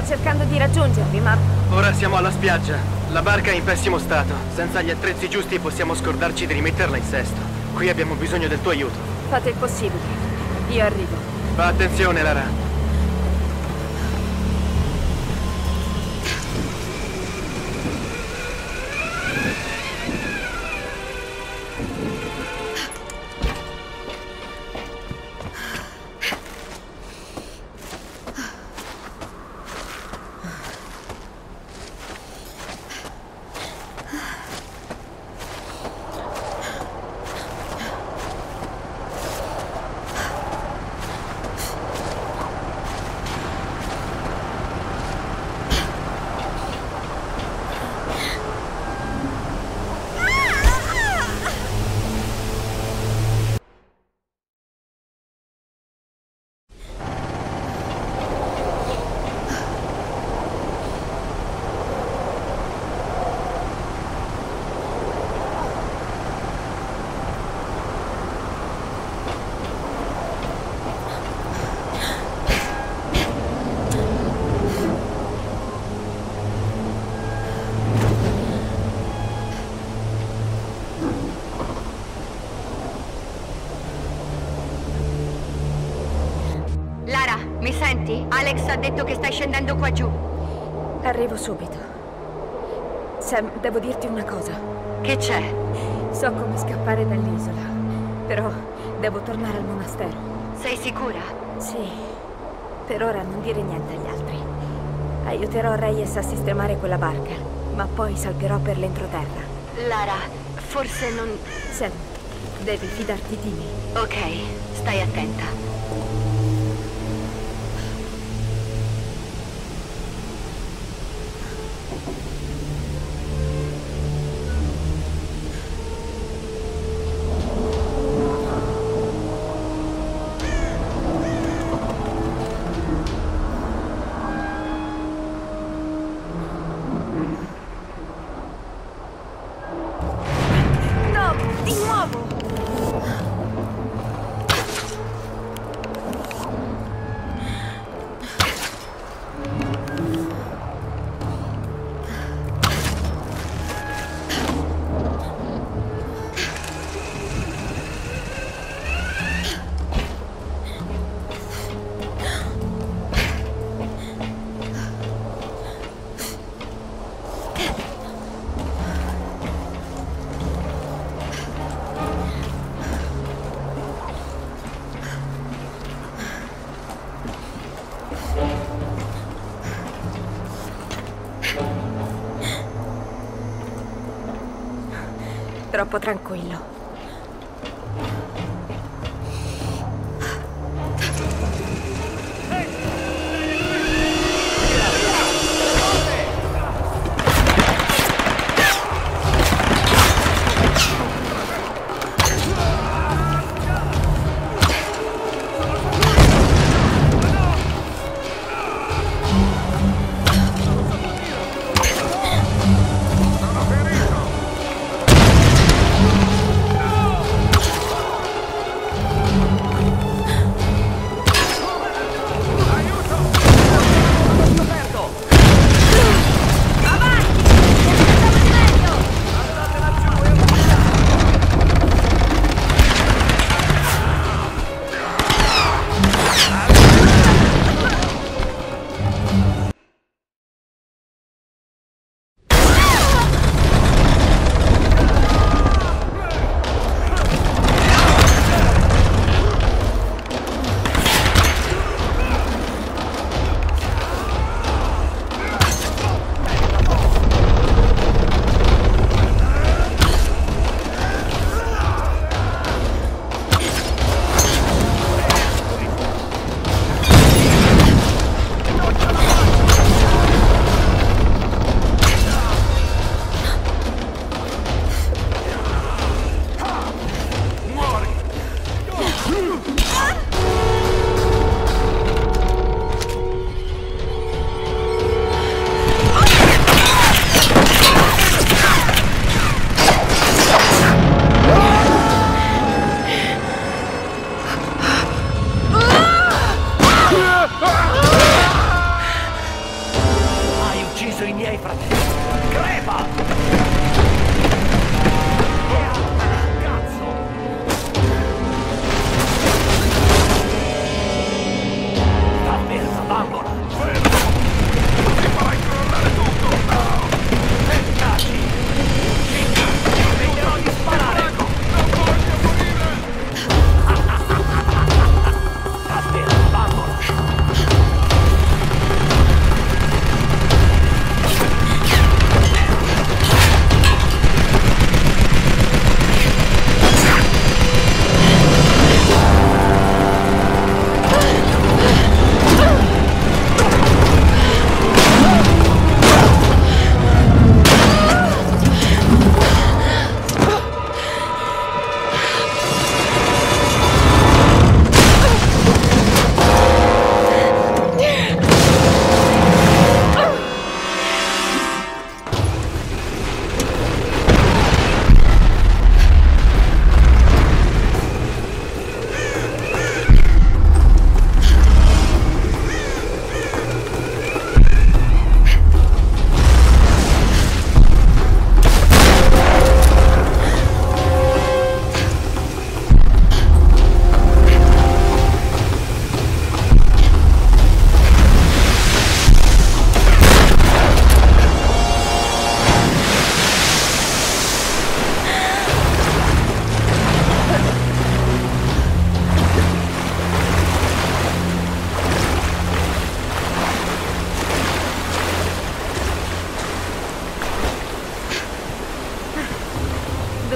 Sto cercando di raggiungervi, ma ora siamo alla spiaggia. La barca è in pessimo stato. Senza gli attrezzi giusti possiamo scordarci di rimetterla in sesto. Qui abbiamo bisogno del tuo aiuto. fate il possibile. Io arrivo. Fa attenzione, Lara. Alex ha detto che stai scendendo qua giù. Arrivo subito. Sam, devo dirti una cosa. Che c'è? So come scappare dall'isola, però devo tornare al monastero. Sei sicura? Sì, per ora non dire niente agli altri. Aiuterò Reyes a sistemare quella barca, ma poi salverò per l'entroterra. Lara, forse non... Sam, devi fidarti di me. Ok, stai attenta. Troppo tranquillo.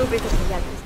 grupos.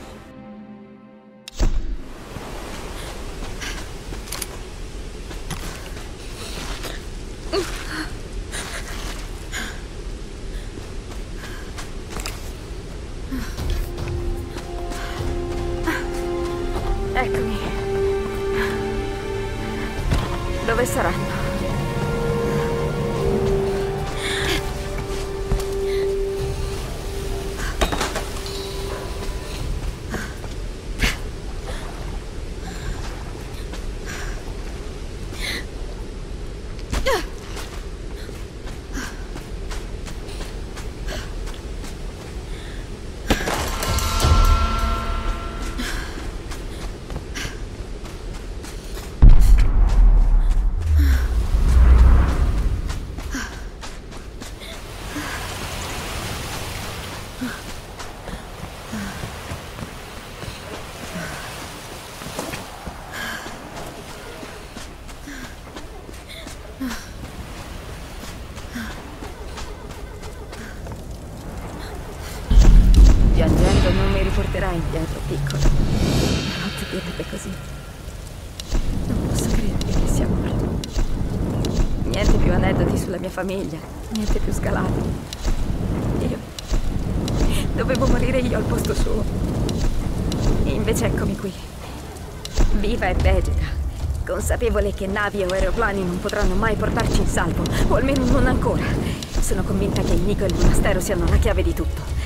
Piangendo non mi riporterai indietro, piccolo. Non ti direbbe così. Non posso credere che sia morto. Niente più aneddoti sulla mia famiglia, niente più scalate. Io dovevo morire io al posto suo. E invece eccomi qui. Viva e vegeta. Consapevole che navi o aeroplani non potranno mai portarci in salvo, o almeno non ancora. Sono convinta che il Nico e il monastero siano la chiave di tutto.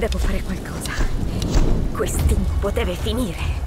Devo fare qualcosa. Quest'incubo deve finire.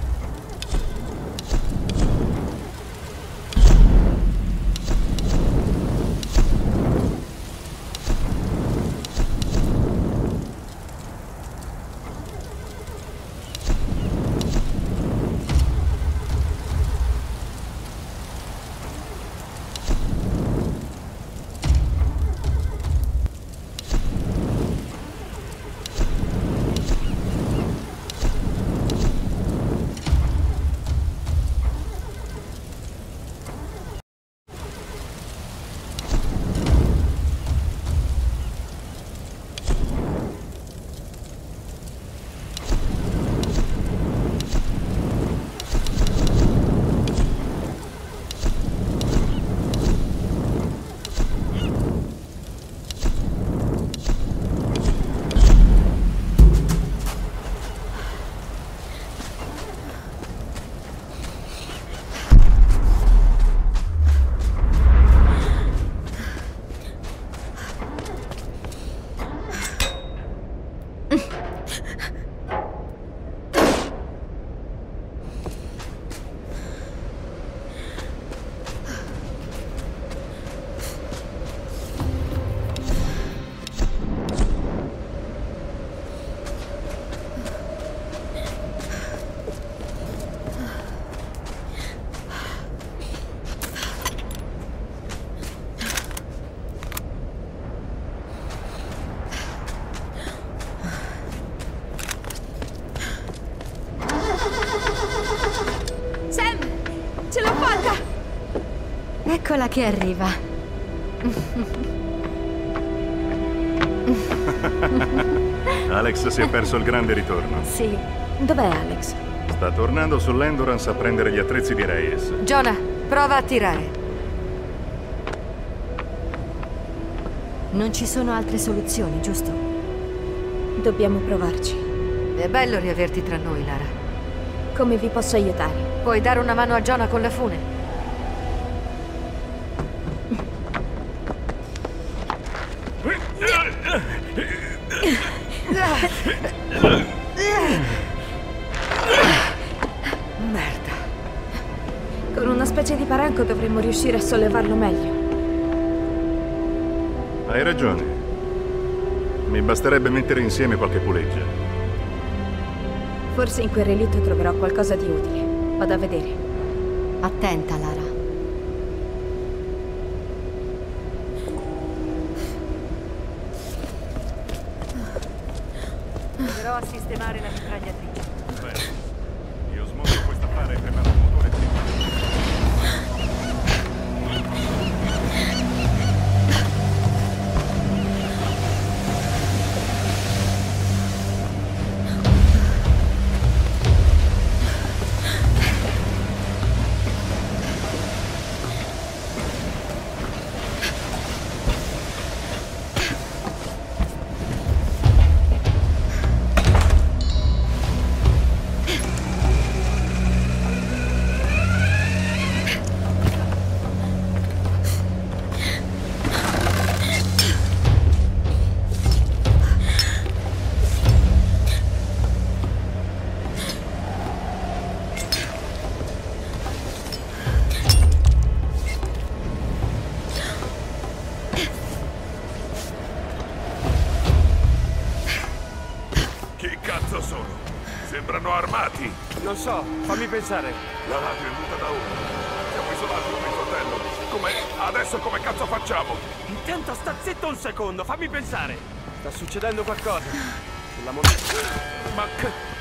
Sam! Ce l'ho fatta! Eccola che arriva. Alex si è perso il grande ritorno. Sì. Dov'è Alex? Sta tornando sull'Endurance a prendere gli attrezzi di Reyes. Jonah, prova a tirare. Non ci sono altre soluzioni, giusto? Dobbiamo provarci. È bello riaverti tra noi, Lara. Come vi posso aiutare? Puoi dare una mano a Jonah con la fune? Paranco dovremmo riuscire a sollevarlo meglio. Hai ragione. Mi basterebbe mettere insieme qualche puleggia. Forse in quel relitto troverò qualcosa di utile. Vado a vedere. Attenta, Lara. Proverò a sistemare la armati? Non so, fammi pensare. La radio è muta da ora. Siamo isolati con mio fratello. Come... Adesso come cazzo facciamo? Intanto sta zitto un secondo, fammi pensare. Sta succedendo qualcosa. Sulla montagna. Ma che...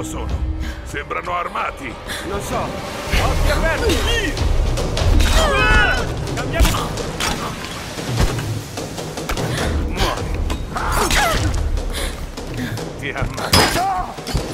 Cazzo sono? Sembrano armati! Non so. Occhi aperti! Ah! Cambiamo... Muori! Ti ammazzo!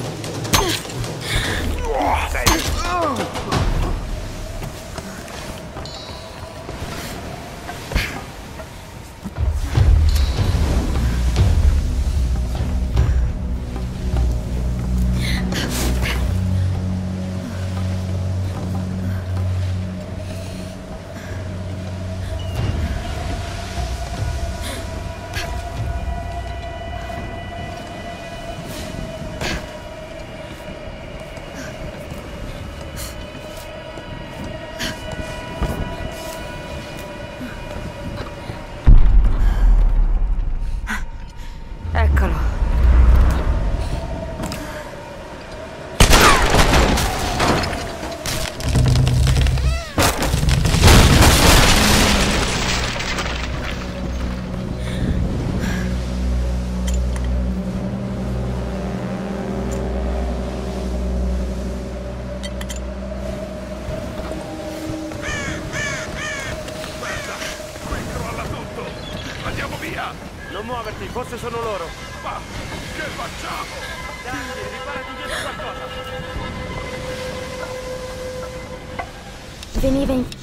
Veniva in...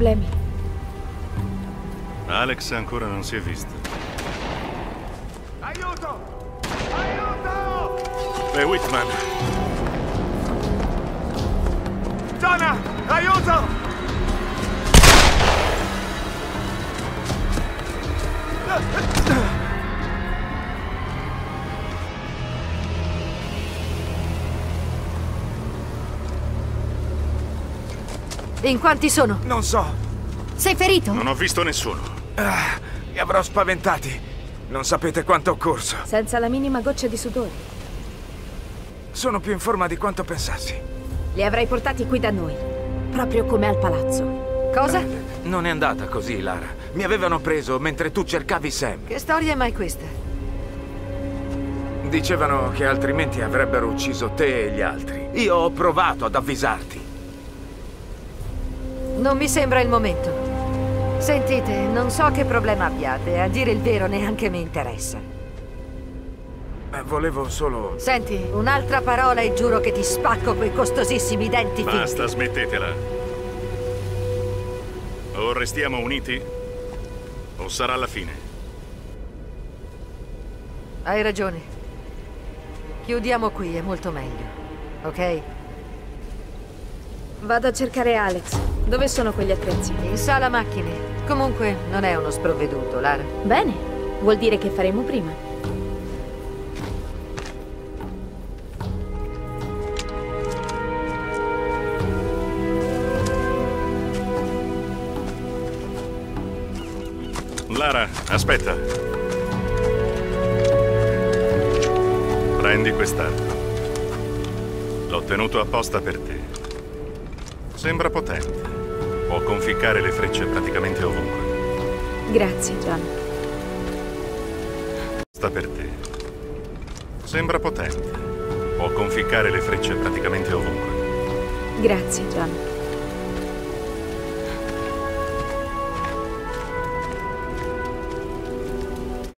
Problemi? Alex ancora non si è visto. Aiuto! Aiuto! E Whitman? Donna! Aiuto! In quanti sono? Non so. Sei ferito? Non ho visto nessuno. Ah, li avrò spaventati. Non sapete quanto ho corso. Senza la minima goccia di sudore. Sono più in forma di quanto pensassi. Li avrei portati qui da noi. Proprio come al palazzo. Cosa? Non è andata così, Lara. Mi avevano preso mentre tu cercavi Sam. Che storia è mai questa? Dicevano che altrimenti avrebbero ucciso te e gli altri. Io ho provato ad avvisarti. Non mi sembra il momento. Sentite, non so che problema abbiate. A dire il vero neanche mi interessa. Eh, volevo solo... Senti, un'altra parola e giuro che ti spacco quei costosissimi denti Basta, finti. smettetela. O restiamo uniti, o sarà la fine. Hai ragione. Chiudiamo qui, è molto meglio. Ok? Vado a cercare Alex. Dove sono quegli attrezzi? In sala macchine. Comunque, non è uno sprovveduto, Lara. Bene. Vuol dire che faremo prima. Lara, aspetta. Prendi quest'arco. L'ho tenuto apposta per te. Sembra potente. Può conficcare le frecce praticamente ovunque. Grazie, John. Sta per te. Sembra potente. Può conficcare le frecce praticamente ovunque. Grazie, John.